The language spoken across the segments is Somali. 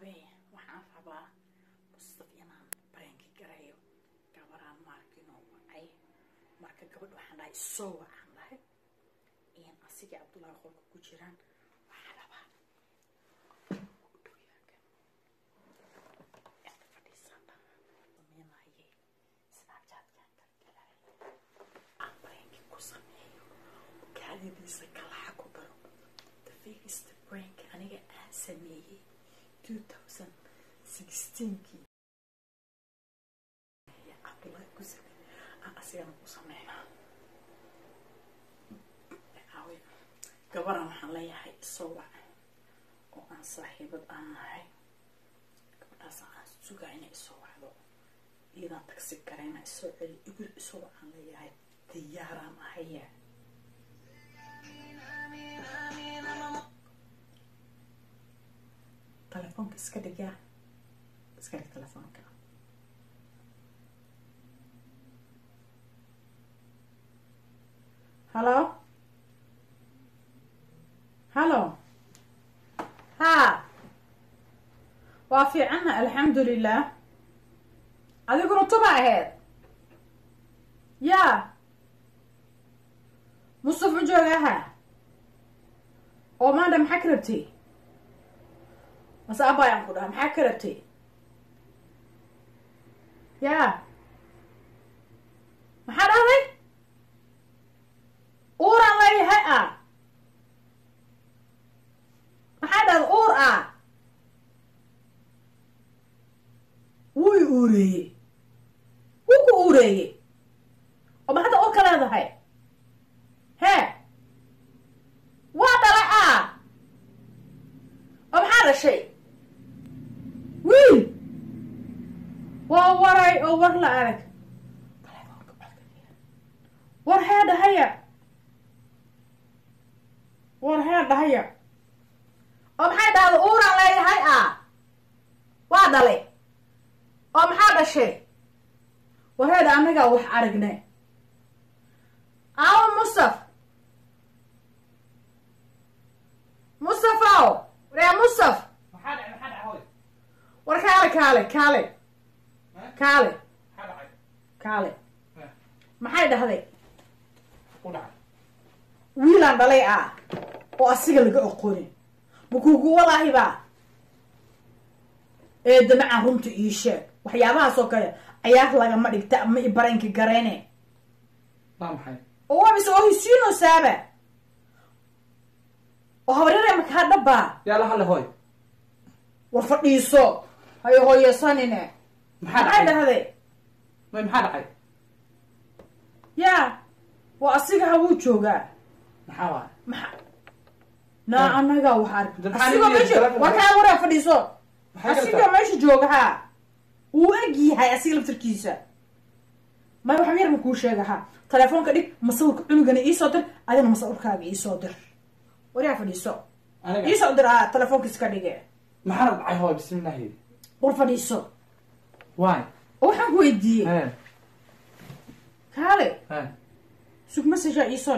asxaabey waxaan rabaa mustaf inaan bareenki garayo gabaraan maarkinoo wacay. Marka gabadh waxaan dhahay soo waxaan dhahay in asigii cabdullaahi qolka ku jiraan. Waxaan rabaa kaadadiisa kalaxa ku the biggest prank aniga aan sameeyey 2016kii cabdullaahi ku sameey aan asigana ku sameynaa caawi gabaran waxaan leeyahay soo wac oo aan saaxiibad aan nahay. Gabadhaas aan sugaa inay isoo wacdo iyadaan tagsi garayna isoo celi igul isoo wacaan leeyahay diyaaraan ahaya telefoonka iska dhigyaa iska dhig telefoonka hallo hallo haa waa fiicanna alxamdu lilah adiguna tuba aheyd yaa mustaf ma joogaha oo maandha maxaa ka rabtay mase abayaan ku dhaha maxaa ka rabtay yaa maxaa dhahday uuraan leeyahay ah maxaa dhahday uur ah wuu i uureeyey wuu ku uureeyey oo ma hadda uur ka leedahay hee waa dhalay ah oo maxaa dhashay wiil waa waray oo war la arag. War hee dhahaya. War hee dhahaya. Oo maxay dhahda uuraan leeyahay? Ah waa dhalay. Oo maxaa dhashay? War heedha annagaa wax aragne aawo mustaf mustafaw ree mustaf maxaa dhacay maxaa dhacay hooy war kaale kaale kaale kaale kaale maxay dhahday? Wiilaan dhalay ah oo asiga laga oqonin. Makuugu walaahi baa ee damacaan runta ii sheeg. Waxyaabahaas oo kale cayaar lagama dhigta ma i waa maxay? Oo waa mise oo hisiino saaba oo habaryare makaa dhabbaa yaa la hadle hooy war fadhiiso hay hooyesanine maxaa maxay dhahday may maxaa dhacay yaa waa asiga hawuu joogaa maxaa waay maxa naa annagaa wax ark asigoo meesha waraa fadhiiso asigoo meesha jooga haa wuu eg yahay asiga laftarkiisa may waxaan yar ma kuu sheega ha. Telefoonka dhig masawirka cunugana iisoo dir adina masawirkaaga iisoo dir waryaa fadhiiso iisoo dir a telefoonka iska dhige maxaa dhacay hooy bismillaahi war fadhiiso waay oo waxaan ku weydiiyey kaale sug messagea iisoo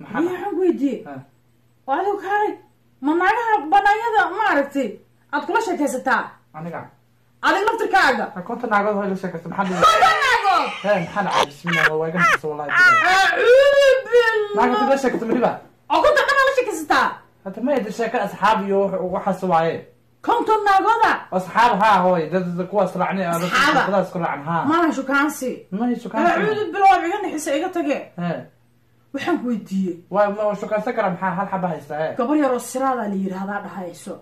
maxaa dhacay waxaan ku weydiiyey oo adigo kaale ma naagaha banaanyada maaragtay aad kula sheekaysataa aniga adig laftirkaaga konta naagood hooy la sheekaysta maxaa dhacay Naagood! he maxaa dhacay bismillah waa iga naqsa wallahi acuudu naagta la sheekaysta oo konta dhanaa la sheekaysataa hadda ma yada sheeka asxaab iyo wax- waxaas waaye konton naagooda asxaab haa hooy dad kuwaas dadadaas ku raacan haa shukaansi? Ma iga nixisa iga tage waxaan ku weydiiyey. Waa ma shukaansan kara maxaa hal xaba haysta gabar yaroo siraadaa la yidhaahdaa dhahayso.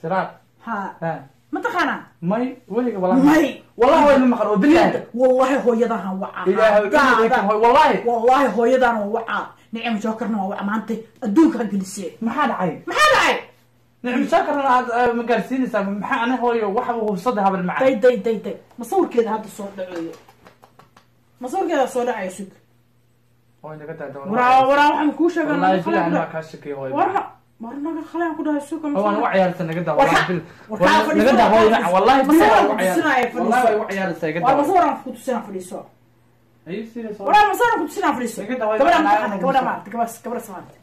Siraad? Ha. He. Mataqaanaa may weliga wallahi may. Wallahi way ma maqan oo bilaah wallahi hooyadahan wacaa ilaahay wallahi wallahi hooyadan waa wacaa nicim jookarna waa waca maanta adduunkaa gelisee. Maxaa dhacay? Maxaa dhacay nicmo shaakarna aad aad ma gaarsiinaysaa maxaa hooyo waxa hubsada habal day day day day. Masawirkeeda hadda soo masawirkeeda soo dhacayo sug waraa waraa waxaan kuu sheegaa war naga khalaan ku dhahay. suga waan naga. daa naga daa wallahi wallahi daa masawiraan ku tusinaa fadhiiso. waraa masawiraan ku tusinaa fadhiiso? Gabadha gabadha gabadha samaarta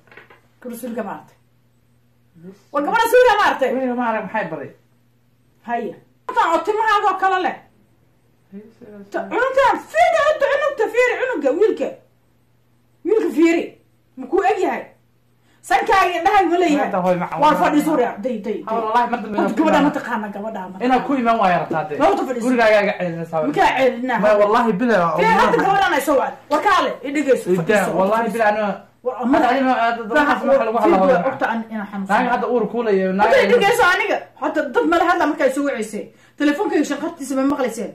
gabadha maarata war gabadha sawira ma artay weliga ma arag maxay baray haya. Oo timahaagoo kale leh. Ta- cunugtaan fiiri hadda cunugta fiiri cunuga wiilka. Wiilka fiiri makuu eg yahay? Sankaaga indhahay ma leeyahay? Waan fadhiiso rea day day gabadhaa ma imaan- taqaana gabadhaa ma inaan ku iman waayo rabtaa gurigaaga iga celinaysaa makaa ceelinaa Ma, wallahi bila hadda gabadhaan ay soo wacday war kaale Ida, wallahi bila ana war Hadda uur aniga. Hadda dad male hadla markaa isu wacaysay telefonkayga shanqartiisa ma maqlayseen.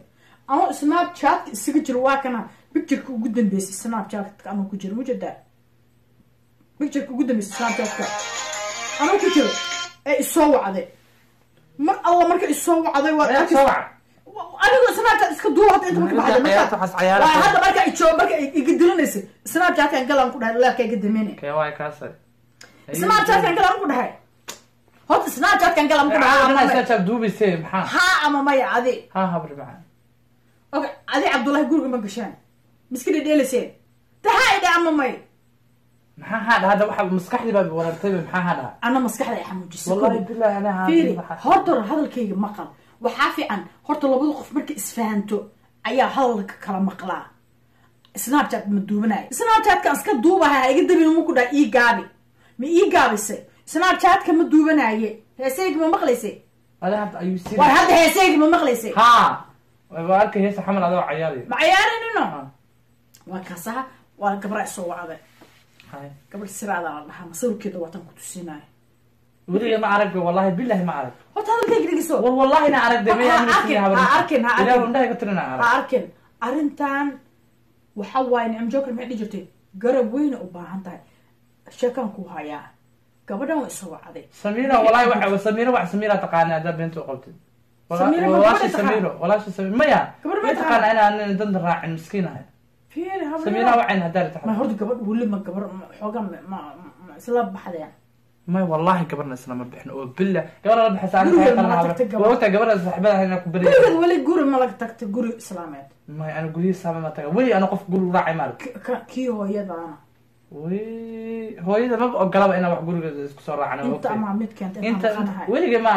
Anoo snapchatka isaga jiro waa kana. Pictureka ugu dambeysay snapchatka anoo ku jiro mujeedaa pictureka ugu dambeysay snapchatka. Anoo ku jiro. Ee isoo wacday. Mar alla marka isoo wacday waa Snapchat iska duuba hadda inta marka baxday Ciyaarta marka waxaas ciyaara. waa hadda marka i joogo marka iga dilinaysay snapchatkan galan ku dhahay leerka iga dameyne Kee waay kaasay. snapchatkan galan ku dhahay horta snapchatkan galan ku dhahay Aa, ama maya. Maxaa? ama adi Ha, habri macaan. okay adi cabdullahi guriga ma gashaan miska dhedheelayseen tahaa idha ama may Maxaa haa dhaha? Hadda waxa- maskaxdii baa wareertayba, maxaa haa dhaha? ana maskaxda ay xanuujisay Wallahi kulli. billahi ana haa- fiiri maxaa- horta hadalkayga maqal waxaa fiican horta labada qof markay isfahanto ayaa hadalka kala maqlaa. Snapchat ma duubanayo. Snapchatka iska duubaha ha iga dabin muku dhaha ii gaabi. Ma ii gaabisay snapchatka ma duubanaye. Heesaygi ma sii- war hadda heesaygi ma maqlaysay Haa. Waa arkay heesa xamal adoo cayaaraya. ma ciyaarinino Ha. waa kaasaha waa gabra isoo wacday. Hay. gabadh siraadaa la dhahaa masawirkeeda waatan ku tusinayo Weliga ma arag, wallahi billahi ma arag. horta hadalkayga dhegeyso War wallahi na arag Ha- arkin, arrintan waxa waaye joker maxay dhihi jirtay? Garab weyna u baahan tahay. Sheekaan ku hayaa. Gabadhan waa isoo wacday. Samira, waxa- Samira wax Samira taqaana haddaa beenta u qabtid. Wala- Samira ma walaashii gabadha taqaan? Samira, walaashii Samira. Maya, ma taqaana inaan danta raacin, miskiin ahay. Samira haddaa horta gabadh weli ma gabar ma- xoogaa ma isla baxdeen may wallahi gabarna isla ma bixin oo billa gabar la gabarna saaxiibada inaan ku gurigeed weli guri ma tagtay guri islaameed may ana guryihi saama ma taga weli ana qof guri raacay ma arag K- ka- kii hooyadaana hooyada maba ogolaba inaan wax gurigeeda isku soo ma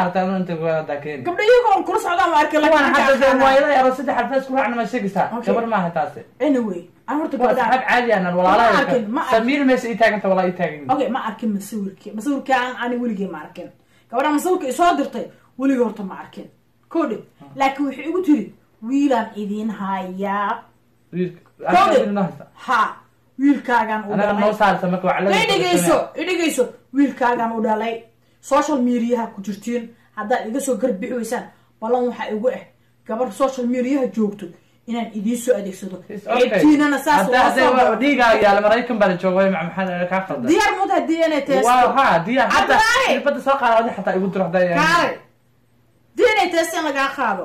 aragta anu inta goada keeni gabdho iyagoo kula socdaan waa arkay kuwan laakiin hadda intaan dee waayada yaro saddex alfa isku raacna ma sheegaysaa? Gabar maaha taasi. Anyway aan horta caadi Ma walaalaha arkin, ma arkin. samiir meesha ii taaganta walaa ii taagan. Okay ma arkin masawirkii masawirkii aan ani weligay ma arkin. Gabadhaan masawirka isoo dirtay weligay horta ma arkin. Koo dhib laakiin waxay igu tiri wiilaan idiin hayaa. Ha wiilkaagaan u anaga noo dhalay saarta marka waa i dhegeyso i dhegeyso wiilkaagaan u dhalay. Social mediaha ku jirtiin. Haddaad iga soo garbixi weysaan ballan waxaa igu ah gabar social mediaha joogto inaan idiin soo adeegsado. Ceebtiinana saas waa soo dhiigaa yaalla maraykan baa la jooga maxaa kaa qaldan diyaar muda d n a test waa ha diya hata Cabdilaahi! irbada soo qaada adi xataa igu diro hadaa kaalay d n a test in lagaa qaado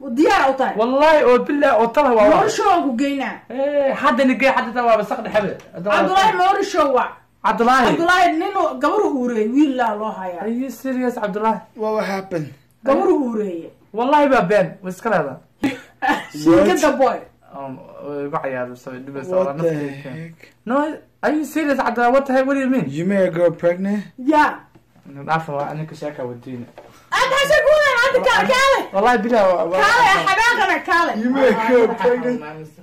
diyaar u tahay. Wallahi oo billah oo tala waa ku geynaa. Eh, hadda nigay hadda waa basaq dhexebe cabdulaahi moorishow wa cabdulaahi. Cabdulaahi nin gabaru uureeyey wiillaa loo hayaa. Are you serious cabdulaahi? What will happen? gabaru uureeye wallahi baa been wa iska leedaa shirkada boy. Um, igu cayaaro so dhibaysa What wala the nafteeda heck? no are you serious cabdulaahi? What the heck what do you mean? You made a girl pregnant? ya العفو عنك ساكا ودينا انت هسه انت كالي والله بلا كالي حباغنا كالي يمك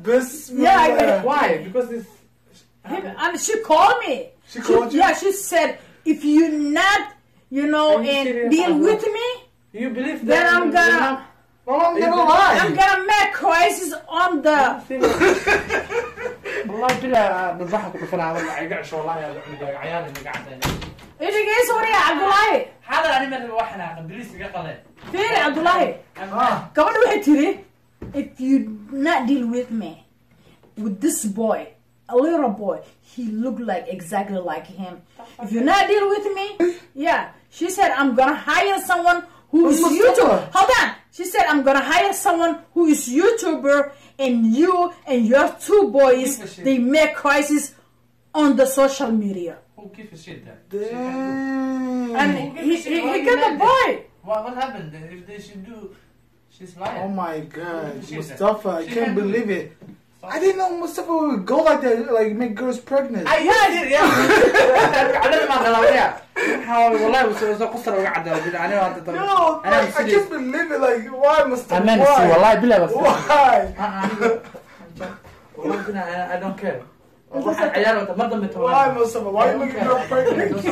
بس yeah why because this him, and she called me she called she, you yeah she said if you not you know you and deal with me you believe that then I'm gonna well, I'm gonna lie I'm gonna make crisis on the والله بلا بنضحك بالفرع والله يقعش والله يا عيال اللي قاعدين ايش جاي سوري يا عبد الله هذا انا من واحنا بليس قال فين عبد الله اه كمان واحد تري if you not deal with me with this boy a little boy he look like exactly like him if you not deal with me yeah she said i'm gonna hire someone who is Mustafa. youtuber hold on she said i'm gonna hire someone who is youtuber and you and your two boys Give a shit. they make crisis on the social media هو كيف الشيء ده Damn. and he, he, he got the boy What, what happened if they should do she's lying Oh my god, She Mustafa, I she can't can do believe it. I didn't know Mustafa would go like that, like make girls pregnant. I yeah yeah على ما قالوا يا maxaa wallahi soo soo qosar uga cadaa bil aniga hadda tan No, ana I, I just believe it. Like, why, Mr. amen Why? si wallahi billahi bas Why? wallahi billahi I don't care waxaan ciyaar wata mar dambe Why, Mustafa? Why you making me pregnant?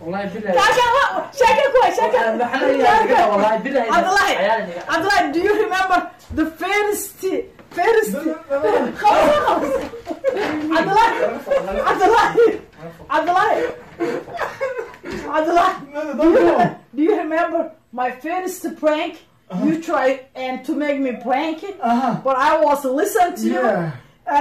wallahi billahi sheeka kuwa sheeka wallahi billahi Abdullahi, Abdullahi, do you remember the first first خلاص خلاص Abdullahi Abdullahi Abdullahi Abdullahi No, no, do you, don't go. remember, do you remember my first prank you tried and to make me prank it Uh-huh. but I was listening to you Yeah. and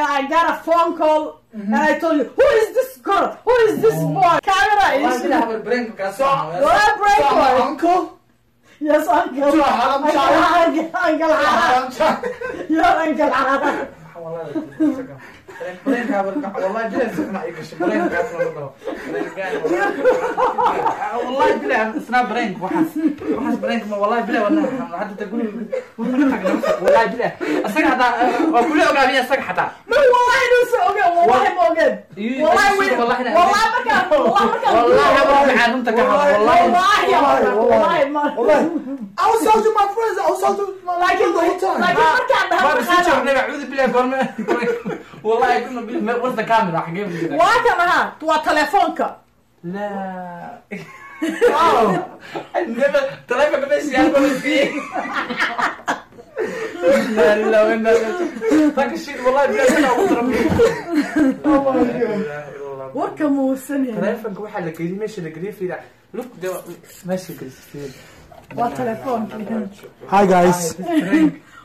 I got a phone call and I told you who is this girl who is this boy camera wallahi is billahi habar brain ka So, What a prank so boy. my uncle? yes uncle So I'm uncle trying. uncle uncle I'm trying. your uncle Haran. برينك والله بلا سخن ايكش برينك والله بلا سنا برينك وحاس وحاس برينك والله بلا والله حتى تقول والله بلا اسك حتى وكل اوغابي اسك حتى ما والله انه اوغا والله ما اوغا والله وين والله مركا والله مركا والله ما معان انت كحه والله والله والله والله I was talking to my friends I was talking to like the whole time like مركا ده ما بسيت اعوذ بالله والله يكون ورثه كامله راح أجيب واتا معاه توا تليفونك. لا. واو. تليفونك بس لا لا ذاك الشيء والله تليفونك واحد لك ماشي لوك ماشي وتليفونك هاي جايز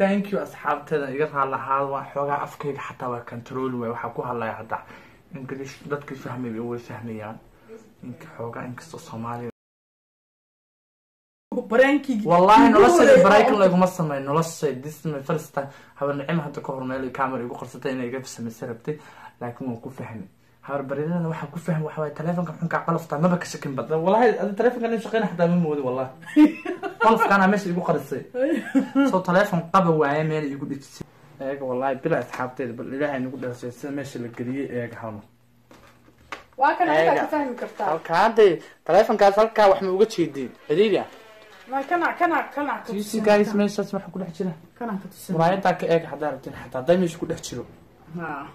thank you asxaabteeda iga raalahaad waa xoogaa afkayga xataa waa control way. Waxaa ku hadlaya hadda ingilish dadka fahmay bay way fahmayaan inka xoogaa inkastoo soomaaliya wallahi nolosheeda baraykan laguma sameyn noloshay this my first time. Habarnacim hadda ka hor meel camera igu qorsatay inay iga samaysa rabtay laakiin waan ku fahmay habarbaridana waxaan ku fahmay waxa waaye taleefonka xunkaa qalaftaa maba ka shakin bada wallahi ada taleefonka in shaqeyna xataa ma moodi wallahi qalafkaana meesha igu qarisay soo taleefon qaba waaye meel igu dhejisay eega wallahi bila asxaabteeda bal ilaahay nagu dhashay sida meesha la geliyey eega halma waa kan halkaa Eega. ka fahmi kartaa? Halkaa hadda taleefonkaas halkaa wax ma uga jeedin xidhiidhi ah guys meeshaas waxa ku dhex jira. Muraayadaa ka eeg haddaa rabtin xataa hadday meesha ku dhex jiro.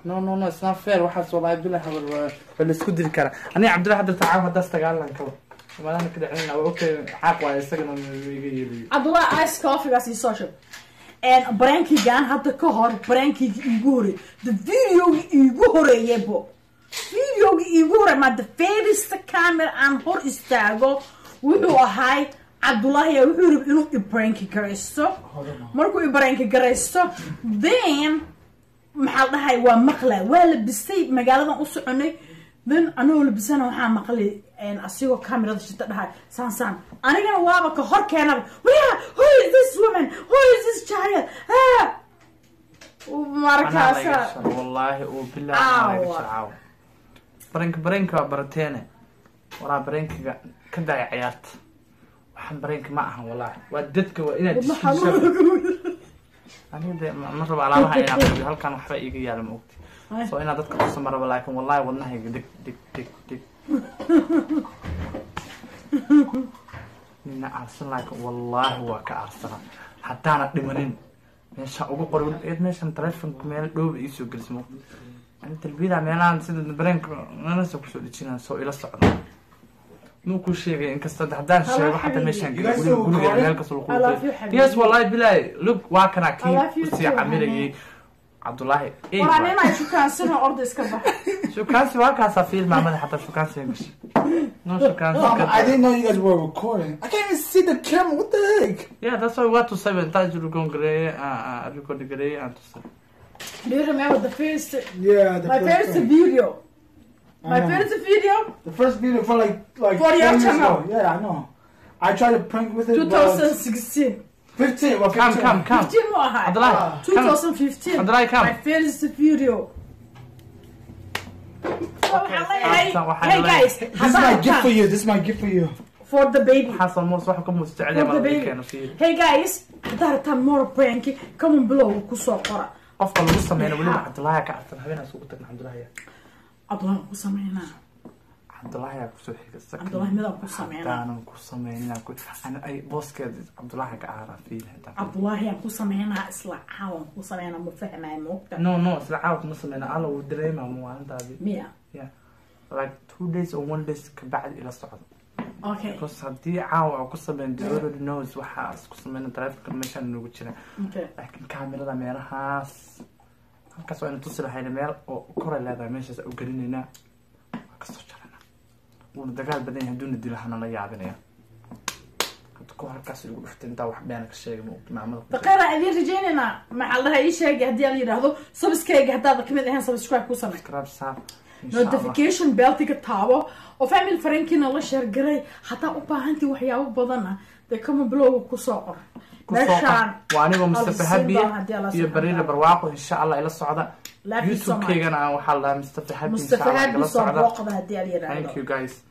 No no no it's not fair waxaas wallahi bila habar waa waa la isku diri karaa aniga cabdilla hadda tacaaw haddaas dagaalan kaba cabdullahi ice coffeegaas ii soo shub. Barankigan hadda ka hor barankigi iigu horey the videogi iigu horeeyebo videogi iigu horey ma the first camera aan hor istaago wuxuu ahay cabdullahi yaa wuxuu rabi inuu ibranki garaysto. Markuu ibranki garaysto then maxaa la dhahay waa maqla waa labistay magaaladan u soconay then anagoo labisana waxaa maqlay asigoo kamerada shita dhahay saan saan. Anigana waaba ka hor keenaba waya who is this woman? Who is this child? Ah! Markaasa. Wallaahi uu caaw baranka baranka waa barateene walaa barankiga ka daaya ciyaarta. Waxaan baranka ma ahan wallaahi. Waa dadka waa inaad aniga de ma rabo alaabaha inaan qabiyo halkan waxba iiga yaalla ma ogti soo inaad dadka tusa ma rabo laakiin wallahi wadnahayga dig dig dig dig. Nina aarsan laakiin wallaahi waa ka aarsana haddaana dhimanin meeshaan ugu qor eed meeshan taleefonka meel dhooba iisoo gelismo. Talbiyada meelahan sida bareenka meelasa ku soo dhejinaan soo ila socda. Muu kuu sheegay inkasta haddaan sheego xataa meeshaan gurigeeda meel kasta lagu yes wallahi bilaay. Look waa kana I kii u sii camilayay cabdullaahi ey waraa waay. ninay shukaansano orda iska bax shukaansi waa kaasaa fiil maamada xataa shukaansi ay gashay no shukaansi Mom, ka- I didn't know you guys were recording. I can't even see the camera. What the heck? yeah that's why waa tusay intaa record gareeye record gareeye aan tusay do you remember the first Yeah, the my first first time. video My first video, The first video for like like For your channel. ago. Yeah, I know. I tried to prank with it. 2016. But 15. Well, 15. Come, come, come. 15 mo ahay. Ah. come. 2015. Abdullahi, come. My first video. Waxaan hey guys, This is my gift for you. This is my gift for you. for the baby. xasan muuse waxa ka muustacel For the baa baby. keeno fiiri Hey guys, haddaan rabtaan more prank, comment below ku soo qora. qofka lagu sameeyna weliba Maxaa? cabdullaahi ka cabsan habeenaas ugu tagna cabdullaahi Abdullahi cabdullaahi aa ku soo xiga ku sameynaa. ka aan ku isla caawan ku sameynaa ma fahmaya moogta. no no isla caawad ma sameyna alla wuu dareemaa maalintaadii Miya. yeah like two days or one days ka bacdi ila socdo Okay. because haddii caawa aan ku sameyn the already knows waxaa isku sameyna taleefonka meeshaan noogu jira Okay. laakiin kaamirada meelahaas halkaas waa ina tusi lahayna meel oo koray leedahay meeshaas u gelinaynaa waa ka soo jarana wuuna dagaal badan yahay hadduuna dilahana la yaabinaya hadda ku halkaas intaa wax ka maamada maxaa ii sheegay haddii aan yidhaahdo subskayga haddaada ka mid ahayn ku notification beltiga taabo oo family farankiina la sheergaray haddaa u baahantii waxyaabo badana dee bilowga ku soo qor. Waa anigoo mustafa habiya iyo bariira barwaaqo insha allah ila socda. Youtube-keygana waxaa la dhahaa mustafa habi insha allah socda. thank you guys